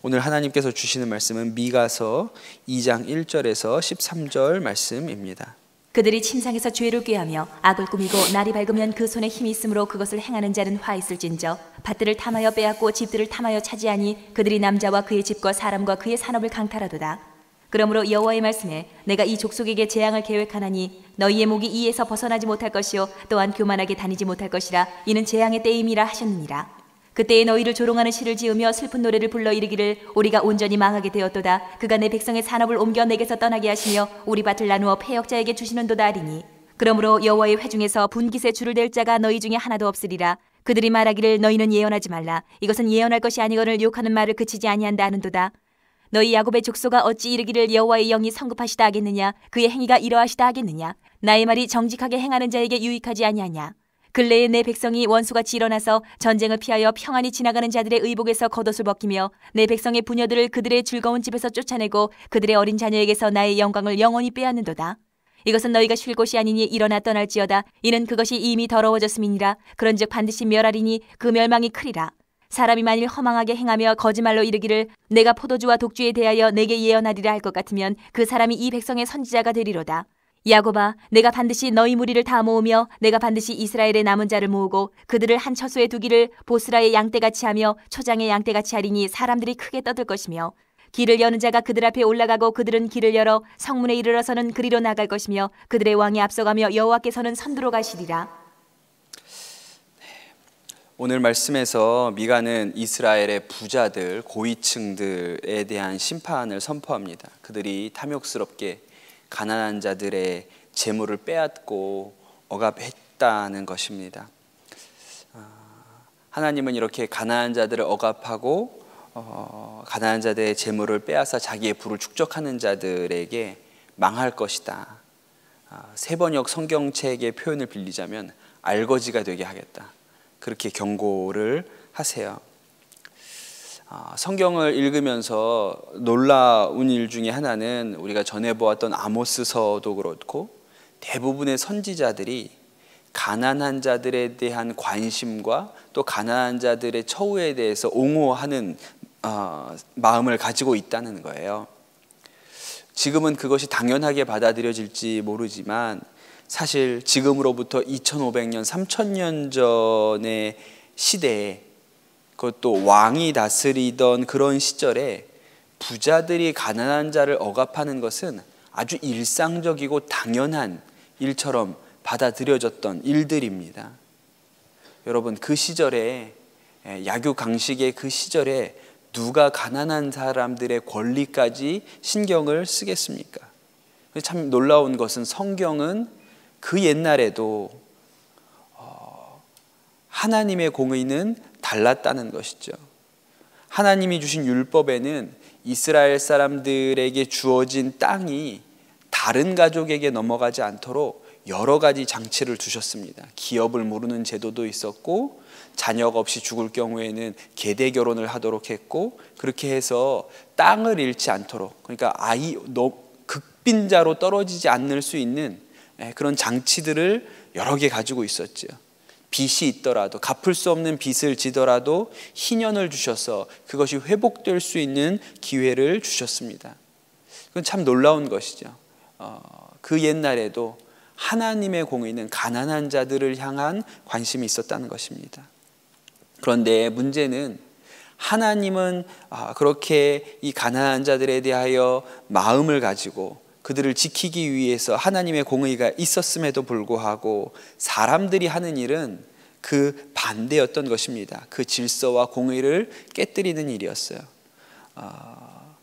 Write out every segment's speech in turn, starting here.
오늘 하나님께서 주시는 말씀은 미가서 2장 1절에서 13절 말씀입니다. 그들이 침상에서 죄를 꾀하며 악을 꾸미고 날이 밝으면 그 손에 힘이 있으므로 그것을 행하는 자는 화 있을진저 밭들을 탐하여 빼앗고 집들을 탐하여 차지하니 그들이 남자와 그의 집과 사람과 그의 산업을 강탈하도다. 그러므로 여호와의 말씀에 내가 이 족속에게 재앙을 계획하나니 너희의 목이 이에서 벗어나지 못할 것이요 또한 교만하게 다니지 못할 것이라 이는 재앙의 때임이라 하셨느니라. 그때에 너희를 조롱하는 시를 지으며 슬픈 노래를 불러 이르기를 우리가 온전히 망하게 되었도다. 그가 내 백성의 산업을 옮겨 내게서 떠나게 하시며 우리 밭을 나누어 폐역자에게 주시는도다 하리니. 그러므로 여호와의 회중에서 분깃에 줄을 댈 자가 너희 중에 하나도 없으리라. 그들이 말하기를 너희는 예언하지 말라. 이것은 예언할 것이 아니거늘 욕하는 말을 그치지 아니한다 하는도다. 너희 야곱의 족소가 어찌 이르기를 여호와의 영이 성급하시다 하겠느냐 그의 행위가 이러하시다 하겠느냐 나의 말이 정직하게 행하는 자에게 유익하지 아니하냐 근래에 내 백성이 원수같이 일어나서 전쟁을 피하여 평안히 지나가는 자들의 의복에서 겉옷을 벗기며 내 백성의 부녀들을 그들의 즐거운 집에서 쫓아내고 그들의 어린 자녀에게서 나의 영광을 영원히 빼앗는도다. 이것은 너희가 쉴 곳이 아니니 일어나 떠날지어다. 이는 그것이 이미 더러워졌음이니라. 그런즉 반드시 멸하리니 그 멸망이 크리라. 사람이 만일 허망하게 행하며 거짓말로 이르기를 내가 포도주와 독주에 대하여 내게 예언하리라 할 것 같으면 그 사람이 이 백성의 선지자가 되리로다. 야고바 내가 반드시 너희 무리를 다 모으며 내가 반드시 이스라엘의 남은 자를 모으고 그들을 한 처소에 두기를 보스라의 양떼같이 하며 초장의 양떼같이 하리니 사람들이 크게 떠들 것이며 길을 여는 자가 그들 앞에 올라가고 그들은 길을 열어 성문에 이르러서는 그리로 나갈 것이며 그들의 왕이 앞서가며 여호와께서는 선두로 가시리라 오늘 말씀에서 미가는 이스라엘의 부자들, 고위층들에 대한 심판을 선포합니다. 그들이 탐욕스럽게 가난한 자들의 재물을 빼앗고 억압했다는 것입니다. 아, 하나님은 이렇게 가난한 자들을 억압하고 어, 가난한 자들의 재물을 빼앗아 자기의 부를 축적하는 자들에게 망할 것이다. 아, 세번역 성경책의 표현을 빌리자면 알거지가 되게 하겠다. 그렇게 경고를 하세요. 아, 성경을 읽으면서 놀라운 일 중에 하나는 우리가 전해 보았던 아모스서도 그렇고 대부분의 선지자들이 가난한 자들에 대한 관심과 또 가난한 자들의 처우에 대해서 옹호하는 어, 마음을 가지고 있다는 거예요. 지금은 그것이 당연하게 받아들여질지 모르지만 사실 지금으로부터 2500년, 3000년 전의 시대에 그것도 왕이 다스리던 그런 시절에 부자들이 가난한 자를 억압하는 것은 아주 일상적이고 당연한 일처럼 받아들여졌던 일들입니다. 여러분 그 시절에 예, 야교 강식의 그 시절에 누가 가난한 사람들의 권리까지 신경을 쓰겠습니까? 참 놀라운 것은 성경은 그 옛날에도 어, 하나님의 공의는 달랐다는 것이죠. 하나님이 주신 율법에는 이스라엘 사람들에게 주어진 땅이 다른 가족에게 넘어가지 않도록 여러 가지 장치를 두셨습니다. 기업을 모르는 제도도 있었고 자녀가 없이 죽을 경우에는 계대 결혼을 하도록 했고 그렇게 해서 땅을 잃지 않도록 그러니까 아이 극빈자로 떨어지지 않을 수 있는 예, 그런 장치들을 여러 개 가지고 있었죠. 빚이 있더라도 갚을 수 없는 빚을 지더라도 희년을 주셔서 그것이 회복될 수 있는 기회를 주셨습니다. 그건 참 놀라운 것이죠. 어, 그 옛날에도 하나님의 공의는 가난한 자들을 향한 관심이 있었다는 것입니다. 그런데 문제는 하나님은 아, 그렇게 이 가난한 자들에 대하여 마음을 가지고 그들을 지키기 위해서 하나님의 공의가 있었음에도 불구하고 사람들이 하는 일은 그 반대였던 것입니다. 그 질서와 공의를 깨뜨리는 일이었어요. 어,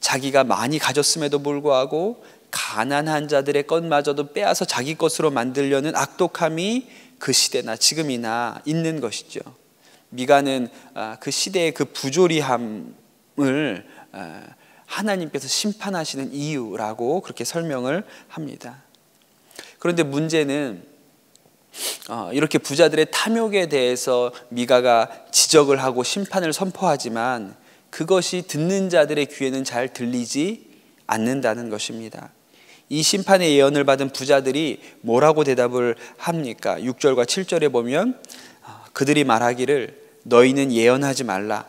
자기가 많이 가졌음에도 불구하고 가난한 자들의 것마저도 빼앗아 자기 것으로 만들려는 악독함이 그 시대나 지금이나 있는 것이죠. 미가는 아, 그 시대의 그 부조리함을 아, 하나님께서 심판하시는 이유라고 그렇게 설명을 합니다. 그런데 문제는 어, 이렇게 부자들의 탐욕에 대해서 미가가 지적을 하고 심판을 선포하지만 그것이 듣는 자들의 귀에는 잘 들리지 않는다는 것입니다. 이 심판의 예언을 받은 부자들이 뭐라고 대답을 합니까? 6절과 7절에 보면 어, 그들이 말하기를 너희는 예언하지 말라.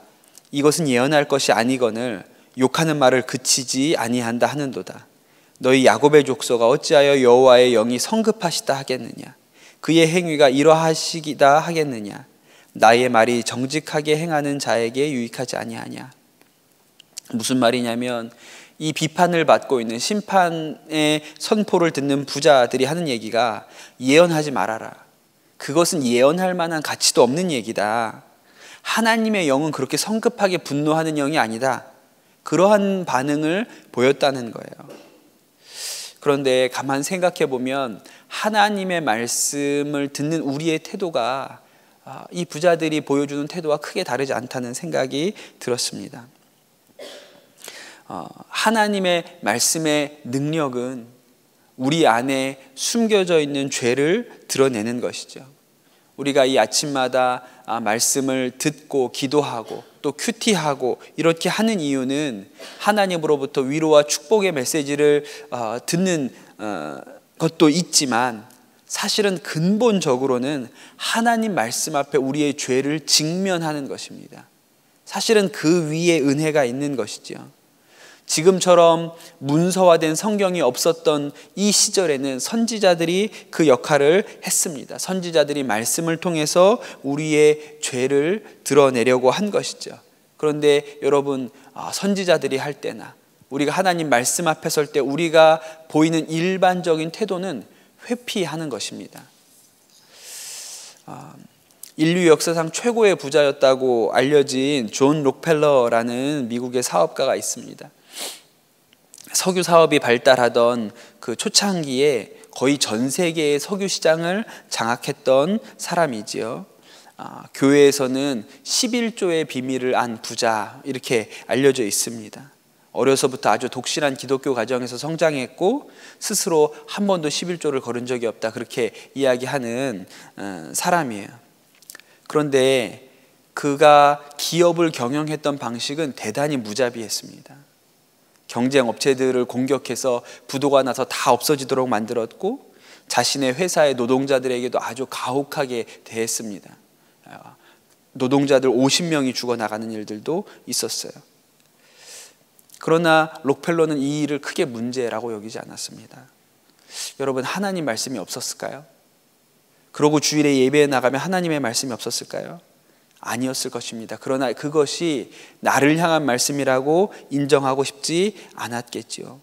이것은 예언할 것이 아니거늘 욕하는 말을 그치지 아니한다 하는도다. 너희 야곱의 족속아 어찌하여 여호와의 영이 성급하시다 하겠느냐? 그의 행위가 이러하시기다 하겠느냐? 나의 말이 정직하게 행하는 자에게 유익하지 아니하냐? 무슨 말이냐면 이 비판을 받고 있는 심판의 선포를 듣는 부자들이 하는 얘기가 예언하지 말아라. 그것은 예언할 만한 가치도 없는 얘기다. 하나님의 영은 그렇게 성급하게 분노하는 영이 아니다. 그러한 반응을 보였다는 거예요. 그런데 가만 생각해 보면 하나님의 말씀을 듣는 우리의 태도가 아, 이 부자들이 보여주는 태도와 크게 다르지 않다는 생각이 들었습니다. 어, 하나님의 말씀의 능력은 우리 안에 숨겨져 있는 죄를 드러내는 것이죠. 우리가 이 아침마다 아, 말씀을 듣고 기도하고 또 큐티하고 이렇게 하는 이유는 하나님으로부터 위로와 축복의 메시지를 어, 듣는 어, 것도 있지만 사실은 근본적으로는 하나님 말씀 앞에 우리의 죄를 직면하는 것입니다. 사실은 그 위에 은혜가 있는 것이죠. 지금처럼 문서화된 성경이 없었던 이 시절에는 선지자들이 그 역할을 했습니다. 선지자들이 말씀을 통해서 우리의 죄를 드러내려고 한 것이죠. 그런데 여러분, 아, 선지자들이 할 때나 우리가 하나님 말씀 앞에 설 때 우리가 보이는 일반적인 태도는 회피하는 것입니다. 아, 인류 역사상 최고의 부자였다고 알려진 존 록펠러라는 미국의 사업가가 있습니다. 석유 사업이 발달하던 그 초창기에 거의 전 세계의 석유 시장을 장악했던 사람이지요. 아, 교회에서는 11조의 비밀을 안 부자 이렇게 알려져 있습니다. 어려서부터 아주 독실한 기독교 가정에서 성장했고 스스로 한 번도 11조를 걸은 적이 없다 그렇게 이야기하는 어, 사람이에요. 그런데 그가 기업을 경영했던 방식은 대단히 무자비했습니다. 경쟁 업체들을 공격해서 부도가 나서 다 없어지도록 만들었고 자신의 회사의 노동자들에게도 아주 가혹하게 대했습니다. 노동자들 50명이 죽어나가는 일들도 있었어요. 그러나 록펠러는 이 일을 크게 문제라고 여기지 않았습니다. 여러분, 하나님 말씀이 없었을까요? 그러고 주일에 예배에 나가면 하나님의 말씀이 없었을까요? 아니었을 것입니다. 그러나 그것이 나를 향한 말씀이라고 인정하고 싶지 않았겠지요.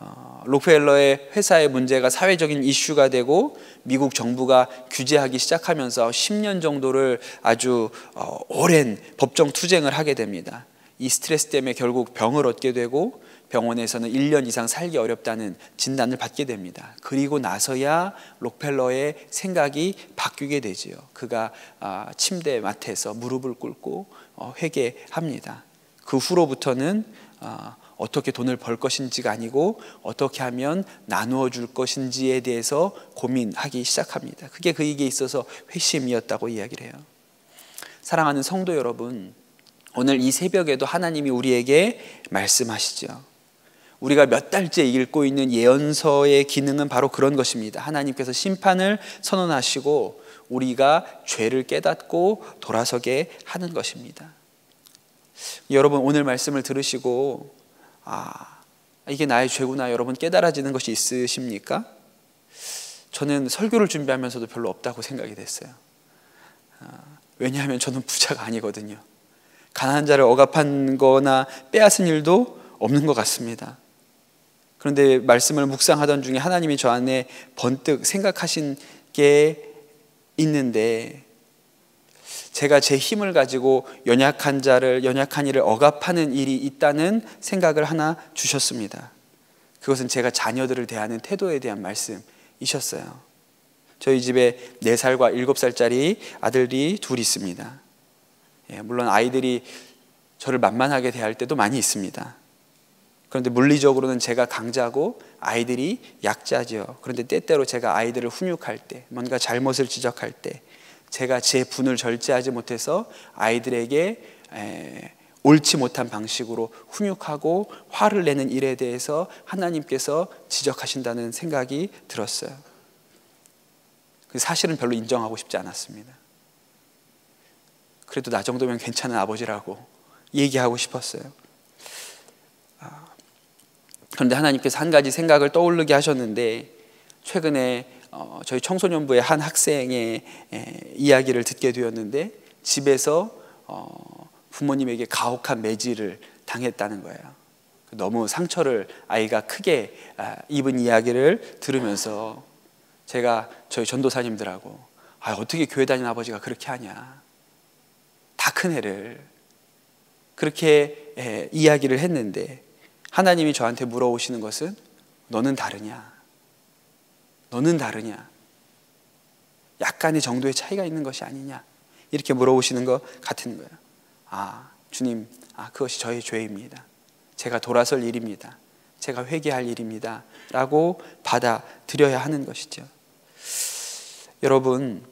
어, 록펠러의 회사의 문제가 사회적인 이슈가 되고 미국 정부가 규제하기 시작하면서 10년 정도를 아주 어, 오랜 법정 투쟁을 하게 됩니다. 이 스트레스 때문에 결국 병을 얻게 되고 병원에서는 1년 이상 살기 어렵다는 진단을 받게 됩니다. 그리고 나서야 록펠러의 생각이 바뀌게 되지요. 그가 아, 침대 맡에서 무릎을 꿇고 어, 회개합니다. 그 후로부터는 아, 어떻게 돈을 벌 것인지가 아니고 어떻게 하면 나누어 줄 것인지에 대해서 고민하기 시작합니다. 그게 그에게 있어서 회심이었다고 이야기를 해요. 사랑하는 성도 여러분, 오늘 이 새벽에도 하나님이 우리에게 말씀하시죠. 우리가 몇 달째 읽고 있는 예언서의 기능은 바로 그런 것입니다. 하나님께서 심판을 선언하시고 우리가 죄를 깨닫고 돌아서게 하는 것입니다. 여러분 오늘 말씀을 들으시고 아 이게 나의 죄구나 여러분 깨달아지는 것이 있으십니까? 저는 설교를 준비하면서도 별로 없다고 생각이 됐어요. 아, 왜냐하면 저는 부자가 아니거든요. 가난한 자를 억압한 거나 빼앗은 일도 없는 것 같습니다. 그런데 말씀을 묵상하던 중에 하나님이 저 안에 번뜩 생각하신 게 있는데 제가 제 힘을 가지고 연약한 자를 연약한 이를 억압하는 일이 있다는 생각을 하나 주셨습니다. 그것은 제가 자녀들을 대하는 태도에 대한 말씀이셨어요. 저희 집에 4살과 7살짜리 아들이 둘 있습니다. 예, 물론 아이들이 저를 만만하게 대할 때도 많이 있습니다. 그런데 물리적으로는 제가 강자고 아이들이 약자죠. 그런데 때때로 제가 아이들을 훈육할 때, 뭔가 잘못을 지적할 때, 제가 제 분을 절제하지 못해서 아이들에게 에, 옳지 못한 방식으로 훈육하고 화를 내는 일에 대해서 하나님께서 지적하신다는 생각이 들었어요. 그 사실은 별로 인정하고 싶지 않았습니다. 그래도 나 정도면 괜찮은 아버지라고 얘기하고 싶었어요. 아, 그런데 하나님께서 한 가지 생각을 떠올르게 하셨는데 최근에 어, 저희 청소년부의 한 학생의 이야기를 듣게 되었는데 집에서 어, 부모님에게 가혹한 매질을 당했다는 거예요. 너무 상처를 아이가 크게 아, 입은 이야기를 들으면서 제가 저희 전도사님들하고 아, 어떻게 교회 다니는 아버지가 그렇게 하냐. 다 큰 애를 그렇게 이야기를 했는데 하나님이 저한테 물어오시는 것은 너는 다르냐? 너는 다르냐? 약간의 정도의 차이가 있는 것이 아니냐? 이렇게 물어보시는 것 같은 거예요. 아, 주님, 아, 그것이 저의 죄입니다. 제가 돌아설 일입니다. 제가 회개할 일입니다. 라고 받아들여야 하는 것이죠. 여러분,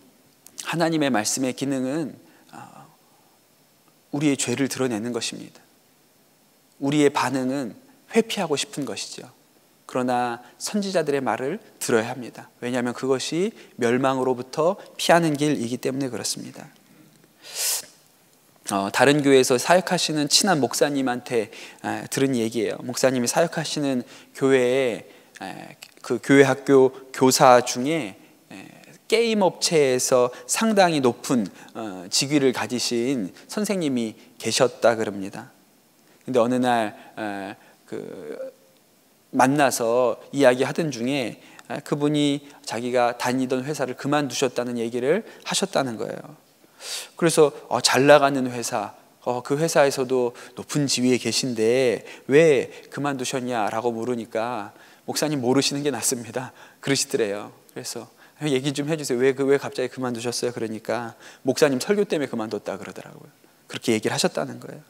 하나님의 말씀의 기능은 아, 우리의 죄를 드러내는 것입니다. 우리의 반응은 회피하고 싶은 것이죠. 그러나 선지자들의 말을 들어야 합니다. 왜냐하면 그것이 멸망으로부터 피하는 길이기 때문에 그렇습니다. 어, 다른 교회에서 사역하시는 친한 목사님한테 에, 들은 얘기예요. 목사님이 사역하시는 교회에 에, 그 교회 학교 교사 중에 에, 게임 업체에서 상당히 높은 어, 직위를 가지신 선생님이 계셨다 그럽니다. 근데 어느 날 그 만나서 이야기하던 중에 그분이 자기가 다니던 회사를 그만두셨다는 얘기를 하셨다는 거예요. 그래서 어, 잘 나가는 회사, 어, 그 회사에서도 높은 지위에 계신데 왜 그만두셨냐라고 물으니까 목사님 모르시는 게 낫습니다. 그러시더래요. 그래서 얘기 좀 해주세요. 왜, 그, 왜 갑자기 그만두셨어요? 그러니까 목사님 설교 때문에 그만뒀다 그러더라고요. 그렇게 얘기를 하셨다는 거예요.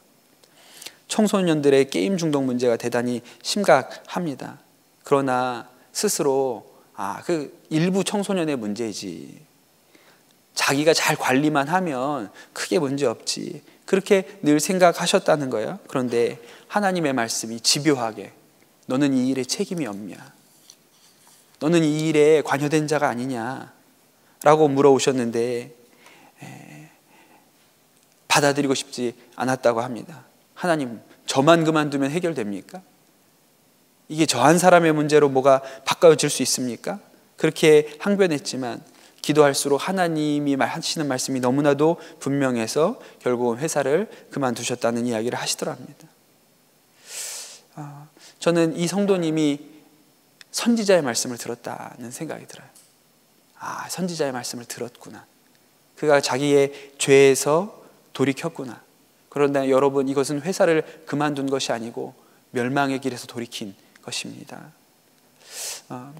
청소년들의 게임 중독 문제가 대단히 심각합니다. 그러나 스스로 아, 그 일부 청소년의 문제지. 자기가 잘 관리만 하면 크게 문제 없지. 그렇게 늘 생각하셨다는 거예요. 그런데 하나님의 말씀이 집요하게 너는 이 일에 책임이 없냐? 너는 이 일에 관여된 자가 아니냐? 라고 물어오셨는데 에, 받아들이고 싶지 않았다고 합니다. 하나님, 저만 그만두면 해결됩니까? 이게 저 한 사람의 문제로 뭐가 바꿔질 수 있습니까? 그렇게 항변했지만 기도할수록 하나님이 하시는 말씀이 너무나도 분명해서 결국은 회사를 그만두셨다는 이야기를 하시더랍니다. 아, 저는 이 성도님이 선지자의 말씀을 들었다는 생각이 들어요. 아, 선지자의 말씀을 들었구나. 그가 자기의 죄에서 돌이켰구나. 그런데 여러분 이것은 회사를 그만둔 것이 아니고 멸망의 길에서 돌이킨 것입니다. 어,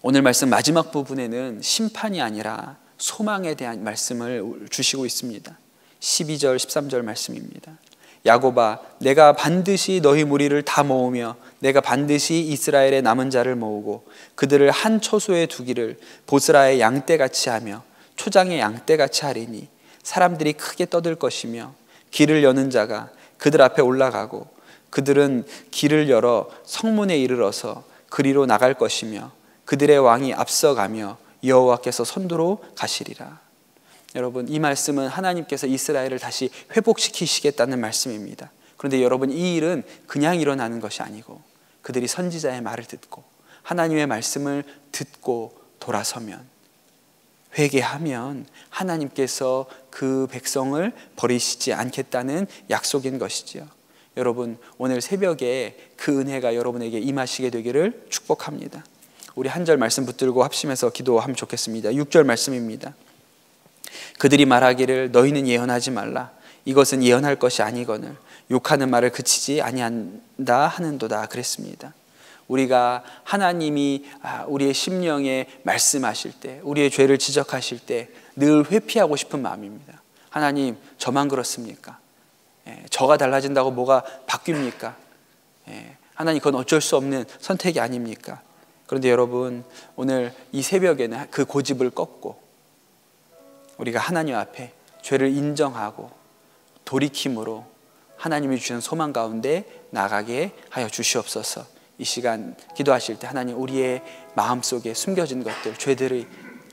오늘 말씀 마지막 부분에는 심판이 아니라 소망에 대한 말씀을 주시고 있습니다. 12절 13절 말씀입니다. 야고바 내가 반드시 너희 무리를 다 모으며 내가 반드시 이스라엘의 남은 자를 모으고 그들을 한 처소에 두기를 보스라의 양떼같이 하며 초장의 양떼같이 하리니 사람들이 크게 떠들 것이며 길을 여는 자가 그들 앞에 올라가고 그들은 길을 열어 성문에 이르러서 그리로 나갈 것이며 그들의 왕이 앞서가며 여호와께서 선두로 가시리라. 여러분 이 말씀은 하나님께서 이스라엘을 다시 회복시키시겠다는 말씀입니다. 그런데 여러분 이 일은 그냥 일어나는 것이 아니고 그들이 선지자의 말을 듣고 하나님의 말씀을 듣고 돌아서면 회개하면 하나님께서 그 백성을 버리시지 않겠다는 약속인 것이지요. 여러분 오늘 새벽에 그 은혜가 여러분에게 임하시게 되기를 축복합니다. 우리 한 절 말씀 붙들고 합심해서 기도하면 좋겠습니다. 6절 말씀입니다. 그들이 말하기를 너희는 예언하지 말라. 이것은 예언할 것이 아니거늘 욕하는 말을 그치지 아니한다 하는도다 그랬습니다. 우리가 하나님이 아, 우리의 심령에 말씀하실 때, 우리의 죄를 지적하실 때 늘 회피하고 싶은 마음입니다. 하나님, 저만 그렇습니까? 예, 저가 달라진다고 뭐가 바뀝니까? 예, 하나님, 그건 어쩔 수 없는 선택이 아닙니까? 그런데 여러분, 오늘 이 새벽에는 그 고집을 꺾고 우리가 하나님 앞에 죄를 인정하고 돌이킴으로 하나님이 주신 소망 가운데 나가게 하여 주시옵소서. 이 시간 기도하실 때 하나님 우리의 마음속에 숨겨진 것들 죄들이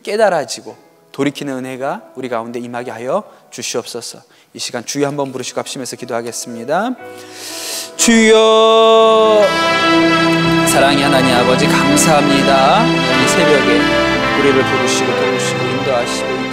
깨달아지고 돌이키는 은혜가 우리 가운데 임하게 하여 주시옵소서. 이 시간 주여 한번 부르시고 합심해서 기도하겠습니다. 주여 사랑의 하나님 아버지 감사합니다. 이 새벽에 우리를 부르시고 도우시고 인도하시고